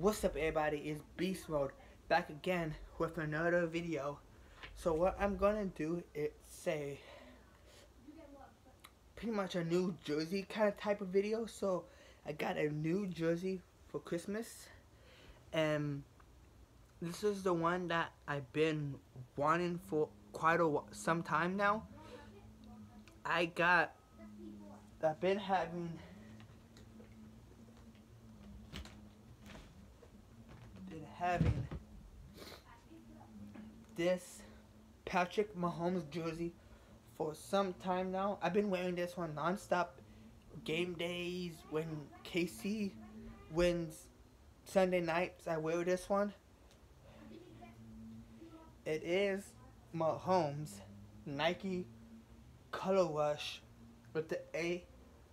What's up everybody, it's Beast Mode back again with another video. So what I'm gonna do is say pretty much a new jersey kind of type of video. So I got a new jersey for Christmas and this is the one that I've been wanting for quite a some time now. I got I've been having been having this Patrick Mahomes jersey for some time now. I've been wearing this one nonstop. Game days when KC wins Sunday nights, I wear this one. It is Mahomes Nike Color Rush with the A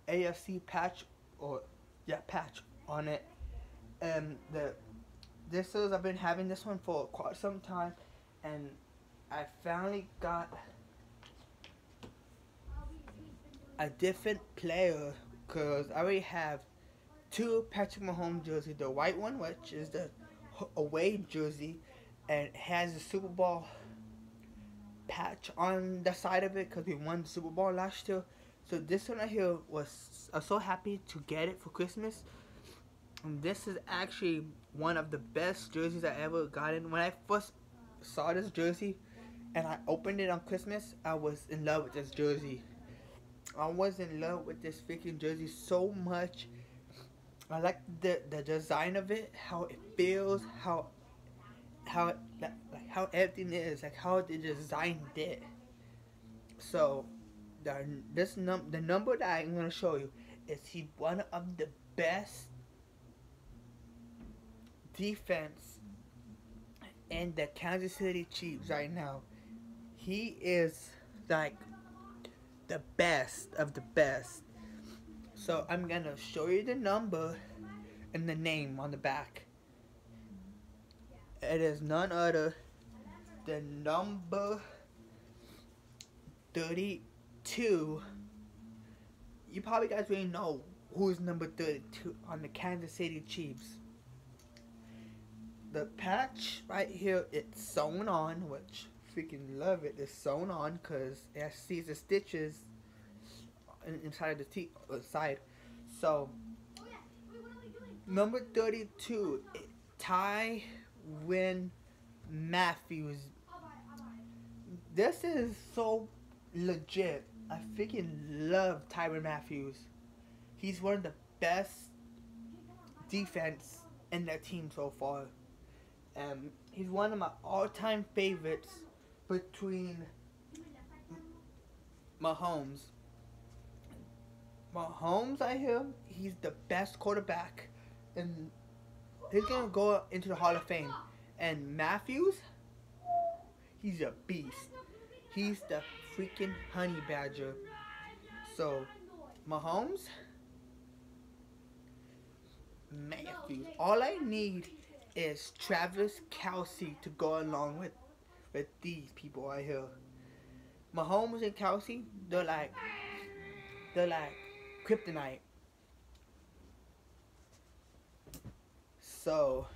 AFC patch or yeah patch on it. And the this is I've been having this one for quite some time, and I finally got a different player because I already have two Patrick Mahomes jerseys. The white one, which is the away jersey, and has the Super Bowl patch on the side of it because we won the Super Bowl last year. So this one right here was I'm so happy to get it for Christmas. This is actually one of the best jerseys I ever gotten. When I first saw this jersey and I opened it on Christmas, I was in love with this jersey. I was in love with this freaking jersey so much. I like the the design of it, how it feels, how how like, how everything is, like how they designed it. So the this num the number that I'm gonna show you is he one of the best defense in the Kansas City Chiefs right now. He is like the best of the best. So I'm gonna show you the number and the name on the back. It is none other than number 32. You probably guys already know who's number 32 on the Kansas City Chiefs. The patch right here, it's sewn on, which freaking love it. It's sewn on because it sees the stitches inside the t uh, side. So, number 32, Ty Win Matthews. This is so legit. I freaking love Tyrann Matthews. He's one of the best defense in that team so far. Um, he's one of my all-time favorites between Mahomes. Mahomes, I hear, he's the best quarterback, and he's gonna go into the Hall of Fame. And Matthews, he's a beast. He's the freaking honey badger. So, Mahomes, Matthews. All I need is Travis Kelce to go along with with these people right here. Mahomes and Kelce, they're like they're like kryptonite. So,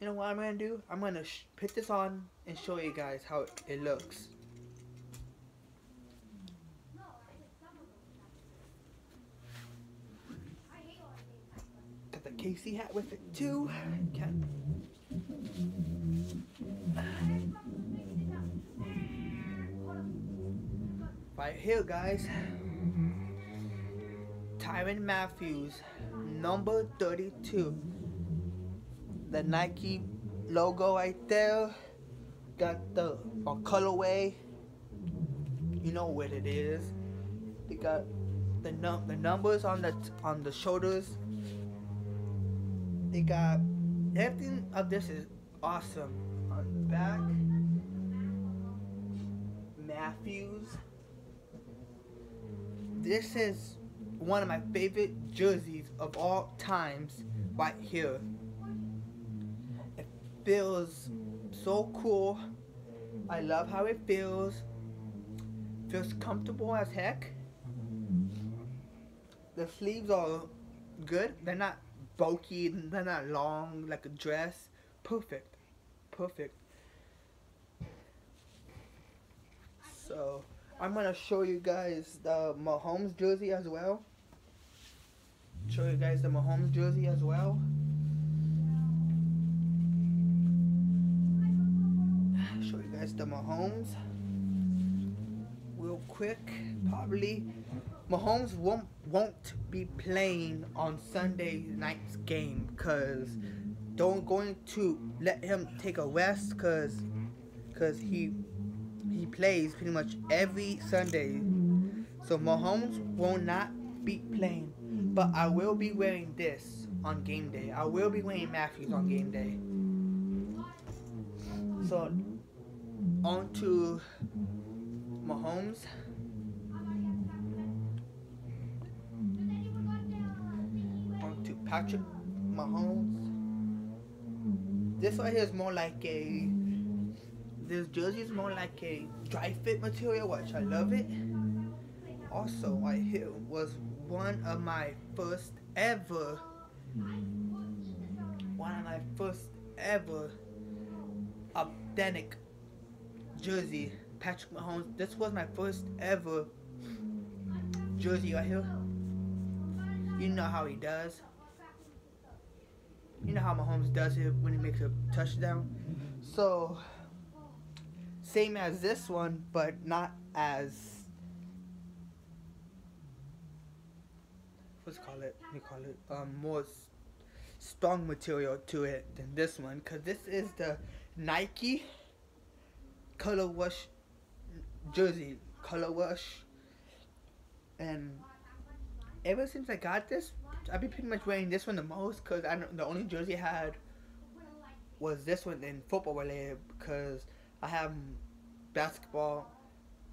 you know what I'm gonna do? I'm gonna put this on and show you guys how it looks. The hat with it too. Okay. Right here, guys. Tyrann Matthews, number 32. The Nike logo right there. Got the colorway. You know what it is. They got the num the numbers on the on the shoulders. They got everything of uh, this is awesome. On the back, Matthews. This is one of my favorite jerseys of all times right here. It feels so cool. I love how it feels. Feels comfortable as heck. The sleeves are good. They're not bulky, they're not long like a dress. Perfect, perfect. So I'm gonna show you guys the Mahomes jersey as well. Show you guys the Mahomes jersey as well. Show you guys the Mahomes quick. Probably Mahomes won't won't be playing on Sunday night's game because don't going to let him take a rest because because he he plays pretty much every Sunday. So Mahomes will not be playing, but I will be wearing this on game day. I will be wearing Matthews on game day. So on to Mahomes. To Patrick Mahomes. This right here is more like a this jersey is more like a dry fit material, which I love it. Also, right here was one of my first ever, one of my first ever authentic jersey. Patrick Mahomes. This was my first ever jersey right here. You know how he does. You know how Mahomes does it when he makes a touchdown. So same as this one, but not as what's call it? We call it um more strong material to it than this one, cause this is the Nike color wash jersey, color wash, and ever since I got this, I've been pretty much wearing this one the most, cause I the only jersey I had was this one in football related, because I have basketball,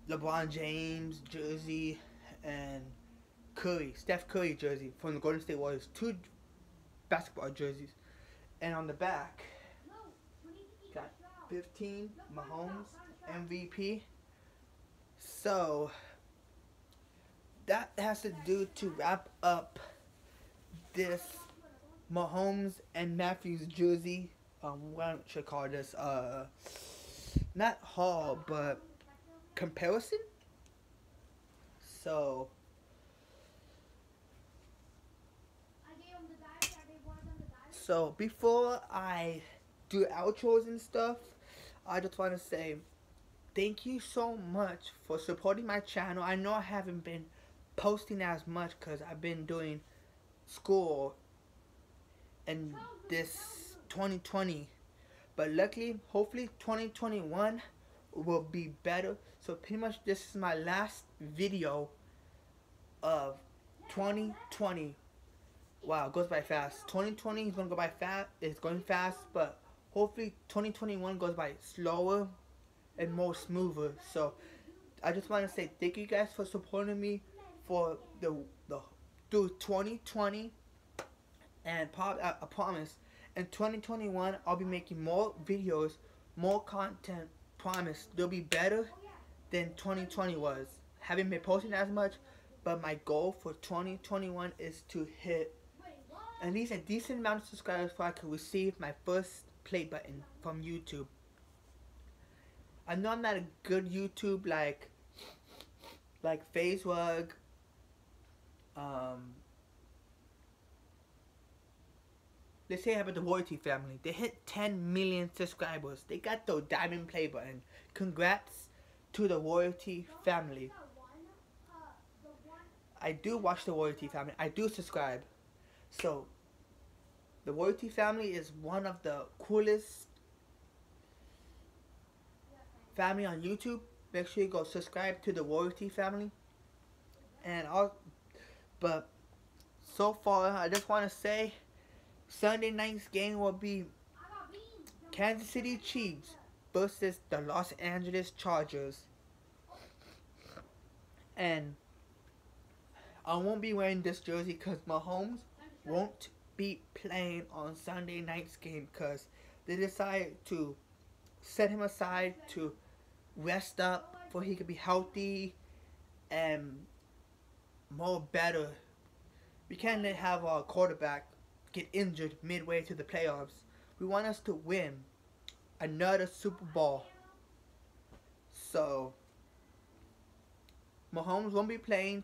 LeBron James jersey, and Curry, Steph Curry jersey from the Golden State Warriors. Two basketball jerseys. And on the back, got 15 Mahomes MVP. So, has to do to wrap up this Mahomes and Matthews jersey. Um, should I call this? Uh, not haul, but comparison. So, so before I do outros and stuff, I just want to say thank you so much for supporting my channel. I know I haven't been posting as much because I've been doing school and this 2020 but luckily, hopefully 2021 will be better. So pretty much this is my last video of 2020. Wow, it goes by fast. 2020 is going to go by fast. It's going fast, but hopefully 2021 goes by slower and more smoother. So I just want to say thank you guys for supporting me for the the through 2020 and pop, I, uh, I promise in 2021, I'll be making more videos, more content. Promise, they'll be better than 2020 was. Haven't been posting as much, but my goal for 2021 is to hit at least a decent amount of subscribers so I can receive my first play button from YouTube. I know I'm not a good YouTube like like Facebook, um, let's say about the Royalty family. They hit 10 million subscribers. They got the diamond play button. Congrats to the Royalty family. I do watch the Royalty family. I do subscribe. So, the Royalty family is one of the coolest family on YouTube. Make sure you go subscribe to the Royalty family. And all, but so far, I just want to say Sunday night's game will be Kansas City Chiefs versus the Los Angeles Chargers. And I won't be wearing this jersey because Mahomes won't be playing on Sunday night's game because they decided to set him aside to rest up for he could be healthy and more better. We can't let have our quarterback get injured midway to the playoffs. We want us to win another Super Bowl. So, Mahomes won't be playing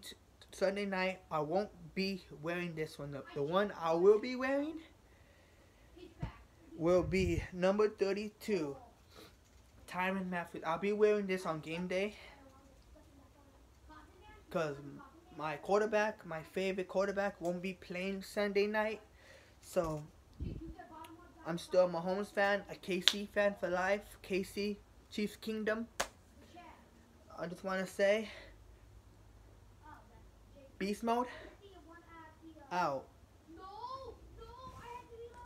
Sunday night. I won't be wearing this one. The, the one I will be wearing will be number 32, Tyrann Matthew. I'll be wearing this on game day because my quarterback, my favorite quarterback, won't be playing Sunday night. So, I'm still a Mahomes fan, a KC fan for life. KC, Chiefs Kingdom. I just want to say, Beast Mode, out.